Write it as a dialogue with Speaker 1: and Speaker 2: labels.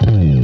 Speaker 1: Hey.